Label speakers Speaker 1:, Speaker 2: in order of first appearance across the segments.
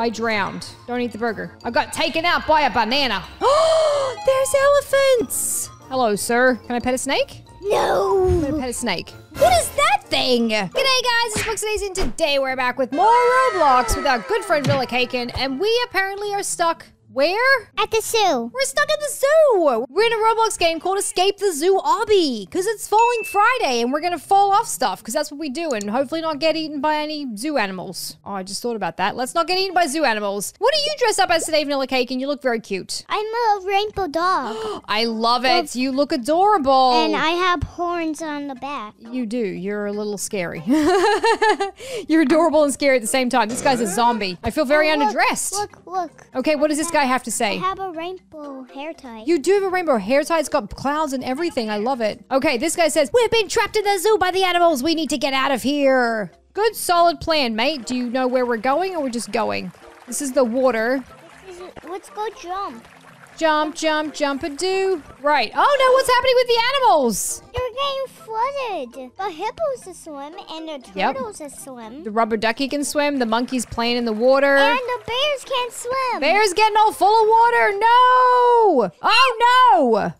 Speaker 1: I drowned. Don't eat the burger. I got taken out by a banana. Oh, there's elephants. Hello, sir. Can I pet a snake?
Speaker 2: No.
Speaker 1: I'm gonna pet a snake. What is that thing? G'day guys, it's Books and today we're back with more Roblox with our good friend Vanilla Caken, and we apparently are stuck where?
Speaker 2: At the zoo.
Speaker 1: We're stuck at the zoo. We're in a Roblox game called Escape the Zoo Obby because it's Falling Friday and we're going to fall off stuff because that's what we do and hopefully not get eaten by any zoo animals. Oh, I just thought about that. Let's not get eaten by zoo animals. What do you dress up as today, Vanilla Cake? And you look very cute.
Speaker 2: I'm a rainbow dog.
Speaker 1: I love it. You look adorable.
Speaker 2: and I have horns on the back.
Speaker 1: You do. You're a little scary. You're adorable and scary at the same time. This guy's a zombie. I feel very
Speaker 2: Oh, look,
Speaker 1: underdressed.
Speaker 2: Look, look.
Speaker 1: Okay, what does this guy have to say.
Speaker 2: I have a rainbow hair tie.
Speaker 1: You do have a rainbow hair tie. It's got clouds and everything. I love it. Okay, this guy says, We've been trapped in the zoo by the animals. We need to get out of here. Good, solid plan, mate. Do you know where we're going or we're just going? This is the water.
Speaker 2: Is Let's go jump.
Speaker 1: Jump, jump, jump a do. Right. Oh no, what's happening with the animals?
Speaker 2: Getting flooded. The hippos swim and the
Speaker 1: Yep.
Speaker 2: turtles to swim.
Speaker 1: The rubber ducky can swim. The monkey's playing in the water.
Speaker 2: And the bears can't swim.
Speaker 1: Bear's getting all full of water. No! Oh no!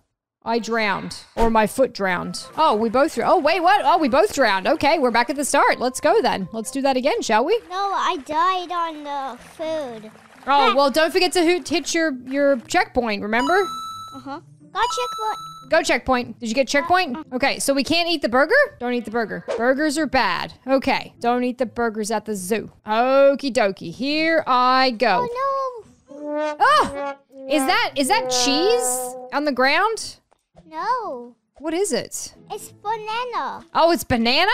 Speaker 1: I drowned. Or my foot drowned. Oh, we both drowned. Oh, wait, what? Oh, we both drowned. Okay, we're back at the start. Let's go then. Let's do that again, shall we?
Speaker 2: No, I died on the food.
Speaker 1: Oh, well, don't forget to hit your, your checkpoint, remember?
Speaker 2: Uh-huh. Got checkpoint.
Speaker 1: Go checkpoint. Did you get checkpoint? Uh-huh. Okay, so we can't eat the burger? Don't eat the burger. Burgers are bad. Okay, don't eat the burgers at the zoo. Okie dokie. Here I go.
Speaker 2: Oh, no.
Speaker 1: Oh, is that is that cheese on the ground?
Speaker 2: no.
Speaker 1: What is it?
Speaker 2: It's banana.
Speaker 1: Oh, it's banana?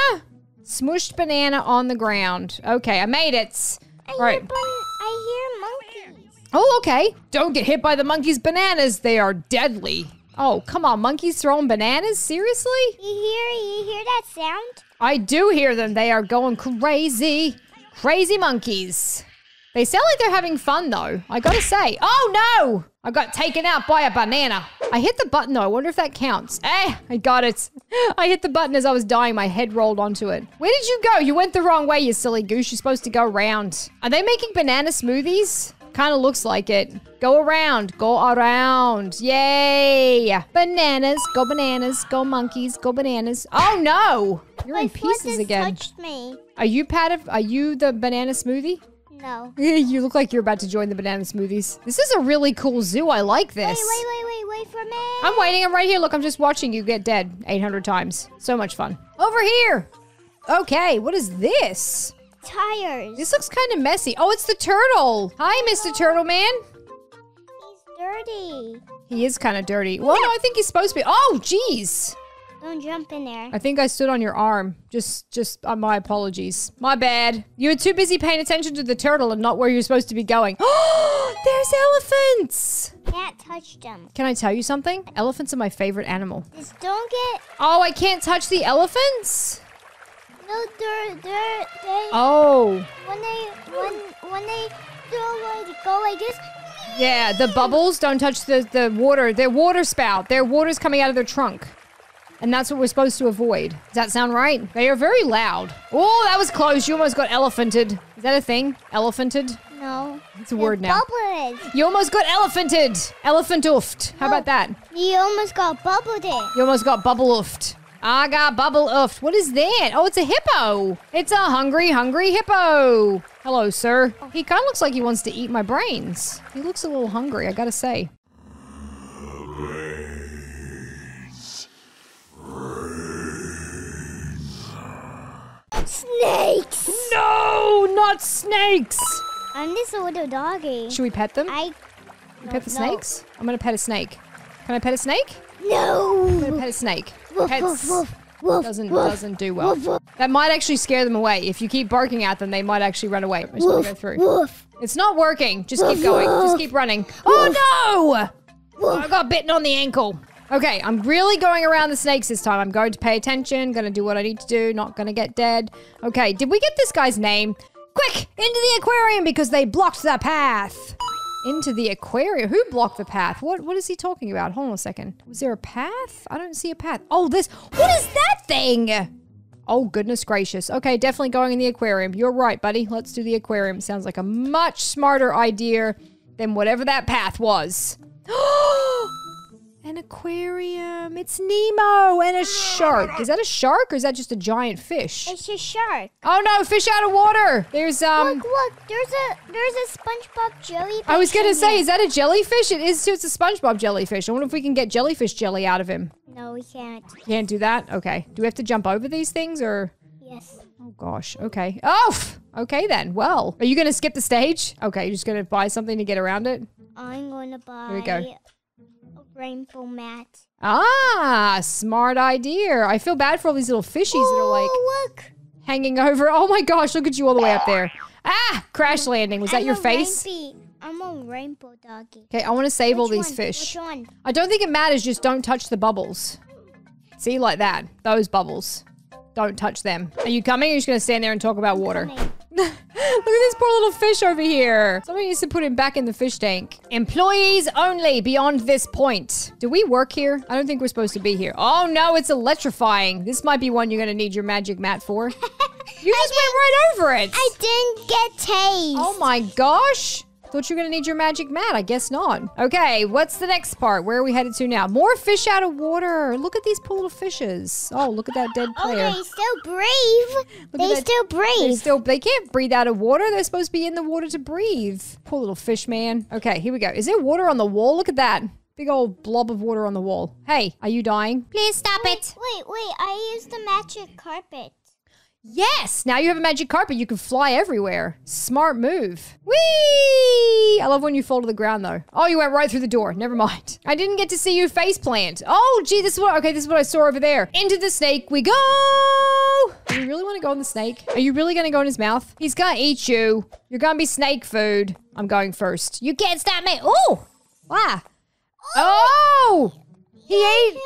Speaker 1: Smushed banana on the ground. Okay, I made it.
Speaker 2: I
Speaker 1: All right.
Speaker 2: I hear monkeys.
Speaker 1: Oh, okay. Don't get hit by the monkey's bananas. They are deadly. Oh, come on. Monkeys throwing bananas? Seriously?
Speaker 2: You hear, you hear that sound?
Speaker 1: I do hear them. They are going crazy. Crazy monkeys. They sound like they're having fun, though. I gotta say. Oh, no! I got taken out by a banana. I hit the button, though. I wonder if that counts. Eh, I got it. I hit the button as I was dying. My head rolled onto it. Where did you go? You went the wrong way, you silly goose. You're supposed to go around. Are they making banana smoothies? Kind of looks like it. Go around, go around. Yay! Bananas, go bananas, go monkeys, go bananas. Oh no! You're in
Speaker 2: My
Speaker 1: pieces again.
Speaker 2: touched me.
Speaker 1: Are you Pat? of- Are you the banana smoothie?
Speaker 2: No.
Speaker 1: you look like you're about to join the banana smoothies. This is a really cool zoo. I like this.
Speaker 2: Wait, wait, wait, wait, wait for me.
Speaker 1: I'm waiting. I'm right here. Look, I'm just watching you get dead 800 times. So much fun. Over here. Okay, what is this?
Speaker 2: Tires.
Speaker 1: This looks kind of messy. Oh, it's the turtle. Hi, Mr. Turtle Man.
Speaker 2: He's dirty.
Speaker 1: He is kind of dirty. Well, no, I think he's supposed to be. Oh, jeez.
Speaker 2: Don't jump in there.
Speaker 1: I think I stood on your arm. Just, just, uh, my apologies. My bad. You were too busy paying attention to the turtle and not where you're supposed to be going. Oh, there's elephants.
Speaker 2: Can't touch them.
Speaker 1: Can I tell you something? Elephants are my favorite animal.
Speaker 2: Just don't get.
Speaker 1: Oh, I can't touch the elephants?
Speaker 2: No, they're they're they.
Speaker 1: Oh,
Speaker 2: When they when when they like go like this.
Speaker 1: yeah, the mm. bubbles don't touch the, the water. Their water spout. Their water's coming out of their trunk. And that's what we're supposed to avoid. Does that sound right? They are very loud. Oh, that was close. You almost got elephanted. Is that a thing? Elephanted?
Speaker 2: No.
Speaker 1: It's a word now.
Speaker 2: Bubbled.
Speaker 1: You almost got elephanted. Elephant oofed. How about that?
Speaker 2: You almost got bubbled it.
Speaker 1: You almost got bubble oofed. I got bubble oofed. What is that? Oh, it's a hippo. It's a hungry, hungry hippo. Hello, sir. He kind of looks like he wants to eat my brains. He looks a little hungry, I gotta say.
Speaker 2: Snakes.
Speaker 1: No, not snakes.
Speaker 2: I'm this little doggy.
Speaker 1: Should we pet them?
Speaker 2: I
Speaker 1: pet the
Speaker 2: no.
Speaker 1: snakes? I'm gonna pet a snake. Can I pet a snake?
Speaker 2: No!
Speaker 1: I'm gonna pet a snake. Pets doesn't doesn't do well. That might actually scare them away. If you keep barking at them, they might actually run away. Just go through. It's not working. Just keep going. Just keep running. Oh no! I got bitten on the ankle. Okay, I'm really going around the snakes this time. I'm going to pay attention, gonna do what I need to do, not gonna get dead. Okay, did we get this guy's name? Quick! Into the aquarium because they blocked the path! Into the aquarium? Who blocked the path? What what is he talking about? Hold on a second. Was there a path? I don't see a path. Oh, this what is that thing? Oh, goodness gracious. Okay, definitely going in the aquarium. You're right, buddy. Let's do the aquarium. Sounds like a much smarter idea than whatever that path was. Oh, An aquarium. It's Nemo and a shark. Is that a shark or is that just a giant fish?
Speaker 2: It's a shark.
Speaker 1: Oh no, fish out of water. There's um
Speaker 2: Look, look. There's a there's a SpongeBob jellyfish.
Speaker 1: I was gonna say, is that a jellyfish? It is too. It's a SpongeBob jellyfish. I wonder if we can get jellyfish jelly out of him.
Speaker 2: No, we can't.
Speaker 1: Can't do that? Okay. Do we have to jump over these things or
Speaker 2: Yes.
Speaker 1: Oh gosh. Okay. Oh okay then. Well, are you gonna skip the stage? Okay, you're just gonna buy something to get around it?
Speaker 2: I'm going to buy Here
Speaker 1: we go.
Speaker 2: Rainbow mat.
Speaker 1: Ah, smart idea. I feel bad for all these little fishies that are like
Speaker 2: Oh, look.
Speaker 1: hanging over. Oh my gosh, look at you all the way up there. Ah, crash landing. Was that
Speaker 2: I'm
Speaker 1: your face?
Speaker 2: rainbee- I'm a rainbow doggy.
Speaker 1: Okay, I want to save all these
Speaker 2: one?
Speaker 1: fish.
Speaker 2: Which one?
Speaker 1: I don't think it matters, just don't touch the bubbles. See, like that. Those bubbles. Don't touch them. Are you coming? Or are you just going to stand there and talk about water?
Speaker 2: Coming.
Speaker 1: Look at this poor little fish over here. Somebody needs to put him back in the fish tank. Employees only beyond this point. Do we work here? I don't think we're supposed to be here. Oh no, it's electrifying. This might be one you're going to need your magic mat for. You just went right over it.
Speaker 2: I didn't get tased.
Speaker 1: Oh my gosh. Thought you were going to need your magic mat. I guess not. Okay, what's the next part? Where are we headed to now? More fish out of water. Look at these poor little fishes. Oh, look at that dead player.
Speaker 2: Oh,
Speaker 1: player.
Speaker 2: they still breathe.
Speaker 1: Look
Speaker 2: they still
Speaker 1: They still they can't breathe out of water. They're supposed to be in the water to breathe. Poor little fish man. Okay, here we go. Is there water on the wall? Look at that. Big old blob of water on the wall. Hey, are you dying? Please stop it.
Speaker 2: Wait, wait. I used the magic carpet.
Speaker 1: Yes! Now you have a magic carpet. You can fly everywhere. Smart move. Whee! I love when you fall to the ground though. Oh, you went right through the door. Never mind. I didn't get to see you face plant. Oh, gee, this is what okay, this is what I saw over there. Into the snake we go! Do you really want to go in the snake? Are you really gonna go in his mouth? He's gonna eat you. You're gonna be snake food. I'm going first. You can't stop me. Oh! Wow. Oh! oh! He ate.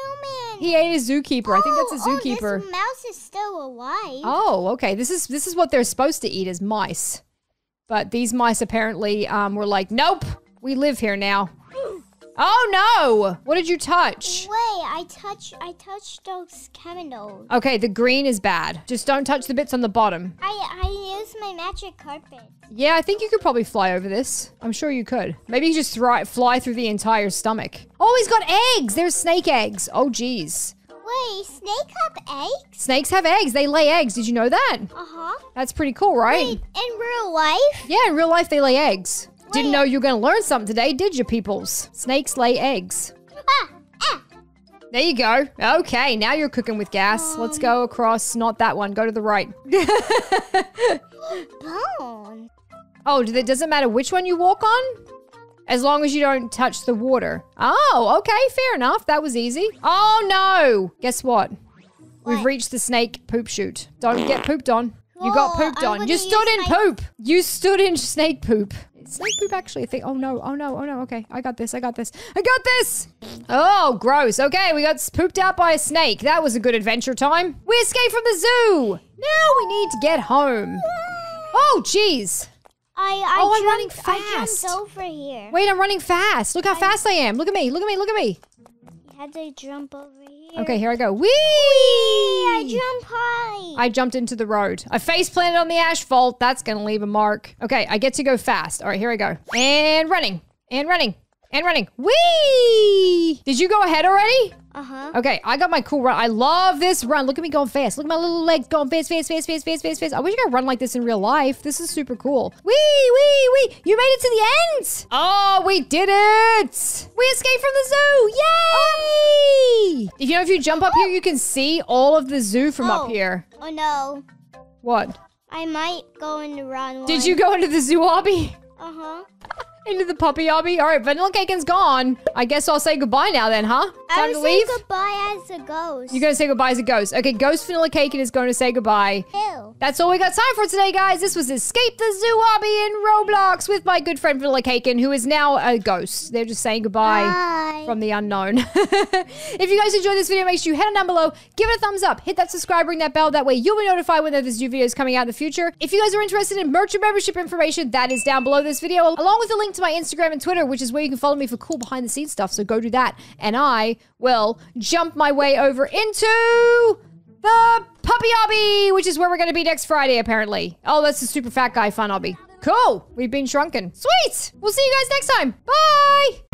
Speaker 1: He ate a zookeeper. I think that's a
Speaker 2: Oh, oh,
Speaker 1: zookeeper.
Speaker 2: this mouse is still alive.
Speaker 1: Oh, okay. This is this is what they're supposed to eat is mice. But these mice apparently um, were like, nope, we live here now. Oh no! What did you touch?
Speaker 2: Wait, I touch I touched those candles.
Speaker 1: Okay, the green is bad. Just don't touch the bits on the bottom.
Speaker 2: I I used my magic carpet.
Speaker 1: Yeah, I think you could probably fly over this. I'm sure you could. Maybe you just thri- fly through the entire stomach. Oh, he's got eggs! There's snake eggs. Oh, geez.
Speaker 2: Wait, snake have eggs?
Speaker 1: Snakes have eggs. They lay eggs. Did you know that?
Speaker 2: Uh huh.
Speaker 1: That's pretty cool, right?
Speaker 2: Wait, in real life?
Speaker 1: Yeah, in real life, they lay eggs. Didn't know you were going to learn something today, did you, peoples? Snakes lay eggs.
Speaker 2: Ah, ah.
Speaker 1: There you go. Okay, now you're cooking with gas. Let's go across, not that one. Go to the right.
Speaker 2: Bone.
Speaker 1: oh, does it matter which one you walk on? As long as you don't touch the water. Oh, okay, fair enough. That was easy. Oh, no. Guess what? We've reached the snake poop chute. Don't get pooped on. You got pooped
Speaker 2: I'm
Speaker 1: on. You stood in
Speaker 2: my-
Speaker 1: poop. You stood in snake poop. Snake poop actually a thing? Oh no, oh no, oh no. Okay, I got this, I got this. I got this! Oh, gross. Okay, we got pooped out by a snake. That was a good adventure time. We escaped from the zoo. Now we need to get home. Oh, jeez.
Speaker 2: I I
Speaker 1: Oh, I'm
Speaker 2: jumped,
Speaker 1: running
Speaker 2: I
Speaker 1: fast.
Speaker 2: jumped over here.
Speaker 1: Wait, I'm running fast. Look how fast I am. Look at me, look at me, look at me.
Speaker 2: You had to jump over here.
Speaker 1: Okay, here I go. Whee!
Speaker 2: I jump high.
Speaker 1: I jumped into the road. I face planted on the asphalt. That's gonna leave a mark. Okay, I get to go fast. All right, here I go. And running. And running. And running. Whee! Did you go ahead already?
Speaker 2: uh huh.
Speaker 1: Okay, I got my cool run. I love this run. Look at me going fast. Look at my little legs going fast, fast, fast, fast, fast, fast, fast. I wish I could run like this in real life. This is super cool. Wee, wee, wee. You made it to the end. Oh, we did it. We escaped from the zoo. Yay! If you know, if you jump up here, you can see all of the zoo from up
Speaker 2: Oh.
Speaker 1: here.
Speaker 2: Oh no.
Speaker 1: What?
Speaker 2: I might go in the wrong one.
Speaker 1: Did you go into the zoo obby?
Speaker 2: Uh huh.
Speaker 1: Into the puppy obby? All right, Vanilla Cake's gone. I guess I'll say goodbye now then, huh? Time to
Speaker 2: say
Speaker 1: leave?
Speaker 2: goodbye as a ghost.
Speaker 1: You're going to say goodbye as a ghost. Okay, Ghost Vanilla Cake is going to say goodbye.
Speaker 2: Ew.
Speaker 1: That's all we got time for today, guys. This was Escape the Zoo Obby in Roblox with my good friend Vanilla Caken, who is now a ghost. They're just saying goodbye
Speaker 2: Bye.
Speaker 1: from the unknown. if you guys enjoyed this video, make sure you head on down below, give it a thumbs up, hit that subscribe, ring that bell. That way you'll be notified when there's new videos coming out in the future. If you guys are interested in merch and membership information, that is down below this video, along with a link to my Instagram and Twitter, which is where you can follow me for cool behind the scenes stuff. So go do that. And I will jump my way over into the puppy obby, which is where we're going to be next Friday, apparently. Oh, that's the super fat guy fun obby. Cool. We've been shrunken. Sweet. We'll see you guys next time. Bye.